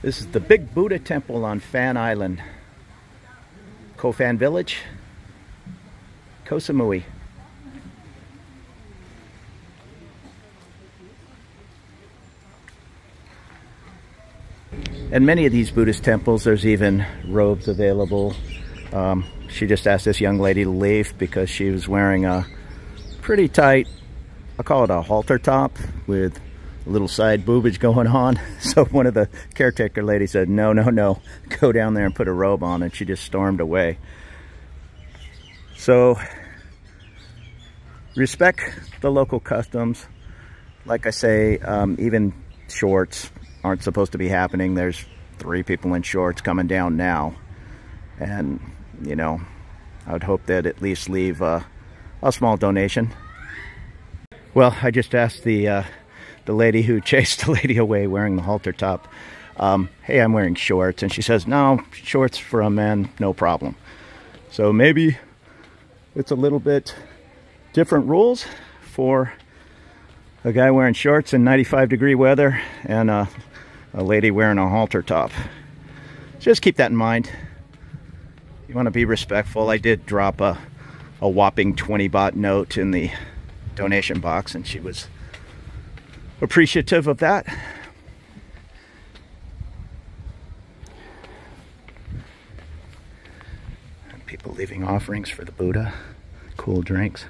This is the big Buddha temple on Fan Island. Kofan Village, Koh Samui. And many of these Buddhist temples, there's even robes available. Um, she just asked this young lady to leave because she was wearing a pretty tight, I call it a halter top with little side boobage going on. So one of the caretaker ladies said, no, no, no, go down there and put a robe on. And she just stormed away. So respect the local customs. Like I say, um, even shorts aren't supposed to be happening. There's three people in shorts coming down now. And, you know, I would hope that at least leave uh, a small donation. Well, I just asked the uh, the lady who chased the lady away wearing the halter top, um, hey, I'm wearing shorts. And she says, no, shorts for a man, no problem. So maybe it's a little bit different rules for a guy wearing shorts in 95 degree weather and a, a lady wearing a halter top. Just keep that in mind. You want to be respectful. I did drop a, a whopping 20 baht note in the donation box and she was appreciative of that. People leaving offerings for the Buddha, cool drinks.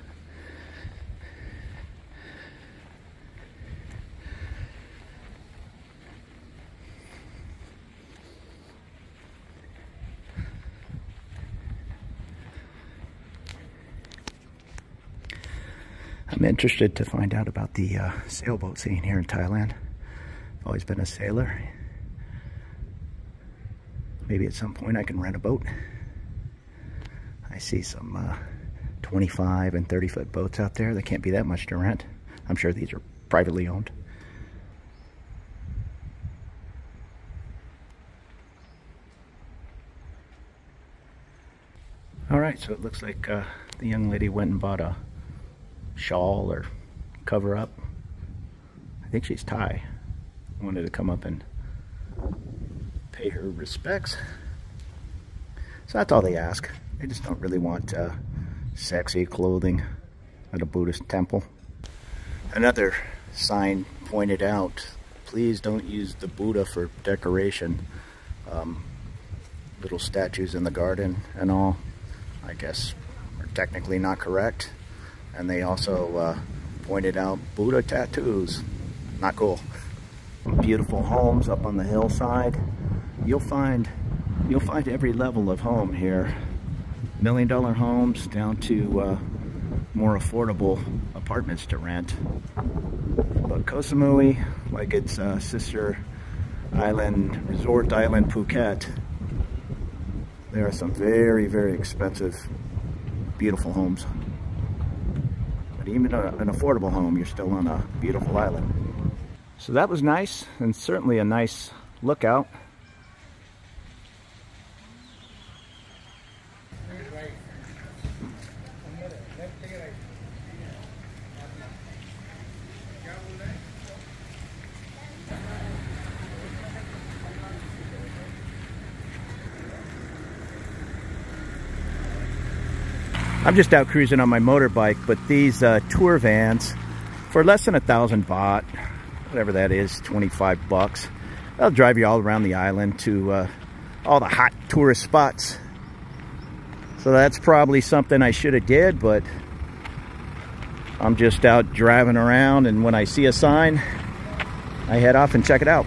I'm interested to find out about the uh, sailboat scene here in Thailand. I've always been a sailor. Maybe at some point I can rent a boat. I see some uh, 25 and 30 foot boats out there. They can't be that much to rent. I'm sure these are privately owned. All right, so it looks like uh, the young lady went and bought a shawl or cover up. I think she's Thai. Wanted to come up and pay her respects. So that's all they ask. They just don't really want uh, sexy clothing at a Buddhist temple. Another sign pointed out, please don't use the Buddha for decoration. Um, little statues in the garden and all, I guess, are technically not correct. And they also uh, pointed out Buddha tattoos. Not cool. Beautiful homes up on the hillside. You'll find you'll find every level of home here. Million dollar homes down to uh, more affordable apartments to rent. But Koh Samui, like its uh, sister island, resort island Phuket, there are some very, very expensive, beautiful homes even a, uh, an affordable home, you're still on a beautiful island. So that was nice and certainly a nice lookout. I'm just out cruising on my motorbike, but these uh, tour vans, for less than a thousand baht, whatever that is, 25 bucks, they'll drive you all around the island to uh, all the hot tourist spots. So that's probably something I should have did, but I'm just out driving around and when I see a sign, I head off and check it out.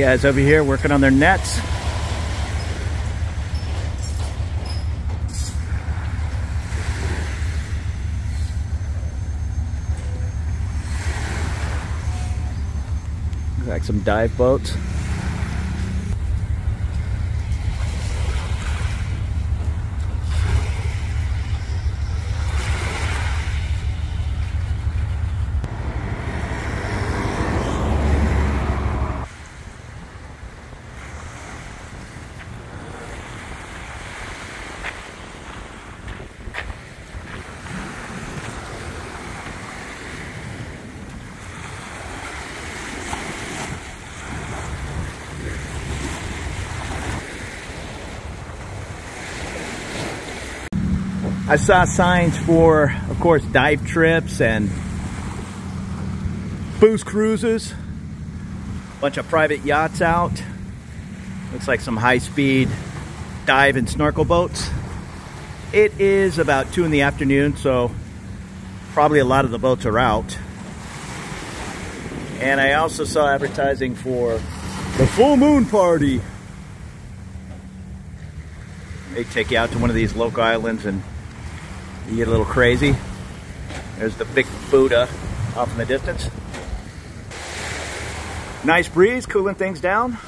Guys over here working on their nets. Like some dive boats. I saw signs for, of course, dive trips and booze cruises. A bunch of private yachts out. Looks like some high-speed dive and snorkel boats. It is about 2 in the afternoon, so probably a lot of the boats are out. And I also saw advertising for the full moon party. They take you out to one of these local islands and you get a little crazy. There's the big Buddha off in the distance. Nice breeze, cooling things down.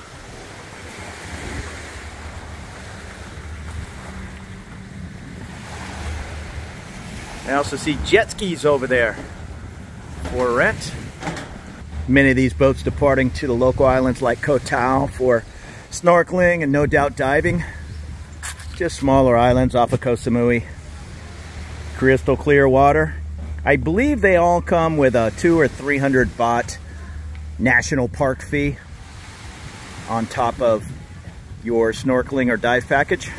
I also see jet skis over there for rent. Many of these boats departing to the local islands like Koh Tao for snorkeling and no doubt diving. Just smaller islands off of Koh Samui crystal clear water. I believe they all come with a two or 300 baht national park fee on top of your snorkeling or dive package.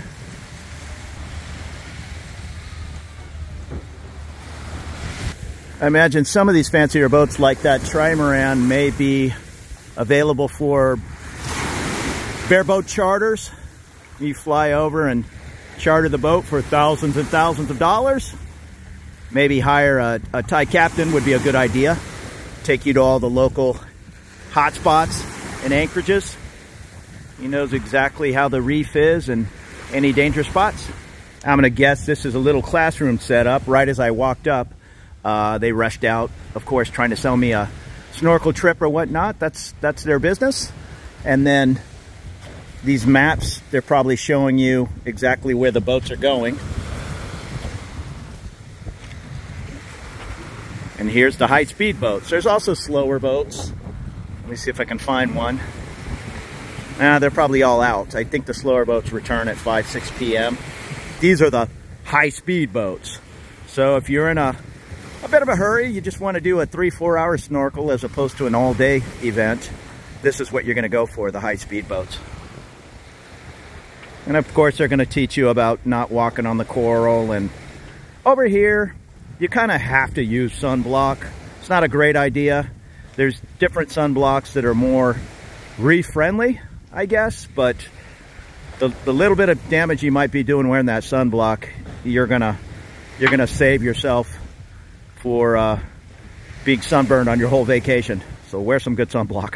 I imagine some of these fancier boats like that trimaran may be available for bareboat charters. You fly over and charter the boat for thousands and thousands of dollars maybe hire a, a Thai captain would be a good idea. Take you to all the local hot spots and anchorages. He knows exactly how the reef is and any danger spots. I'm gonna guess this is a little classroom setup. Right as I walked up, uh, they rushed out, of course, trying to sell me a snorkel trip or whatnot. That's, that's their business. And then these maps, they're probably showing you exactly where the boats are going. And here's the high speed boats. There's also slower boats. Let me see if I can find one. Nah, they're probably all out. I think the slower boats return at 5, 6 p.m. These are the high speed boats. So if you're in a, a bit of a hurry, you just want to do a three, four hour snorkel as opposed to an all day event, this is what you're going to go for, the high speed boats. And of course, they're going to teach you about not walking on the coral. And over here, you kind of have to use sunblock. It's not a great idea. There's different sunblocks that are more reef friendly, I guess, but the, the little bit of damage you might be doing wearing that sunblock, you're gonna you're gonna save yourself for uh, being sunburned on your whole vacation. So wear some good sunblock.